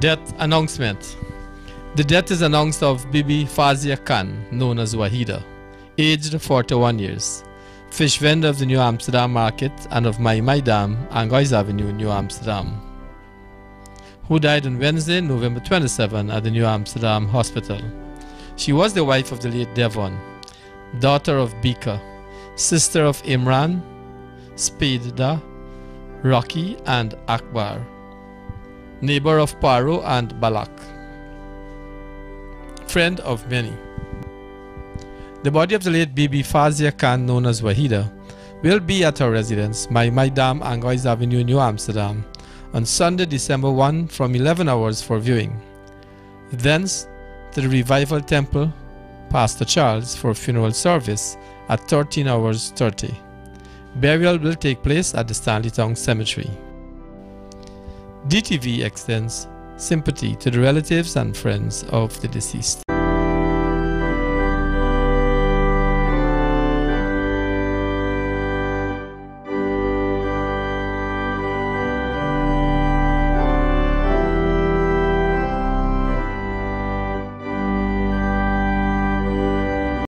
Death announcement. The death is announced of Bibi Fazia Khan, known as Wahida, aged 41 years, fish vendor of the New Amsterdam market and of Mai Mai Dam, Angoy's Avenue, New Amsterdam, who died on Wednesday, November 27 at the New Amsterdam Hospital. She was the wife of the late Devon, daughter of Bika, sister of Imran, Spadeda, Rocky, and Akbar neighbor of Paro and Balak, friend of many. The body of the late Bibi Fazia Khan, known as Wahida, will be at her residence, My Mai Dam, Angoy's Avenue, New Amsterdam, on Sunday, December 1 from 11 hours for viewing. Thence to the Revival Temple, Pastor Charles, for funeral service at 13 hours 30. Burial will take place at the Stanleytown Cemetery. DTV extends sympathy to the relatives and friends of the deceased.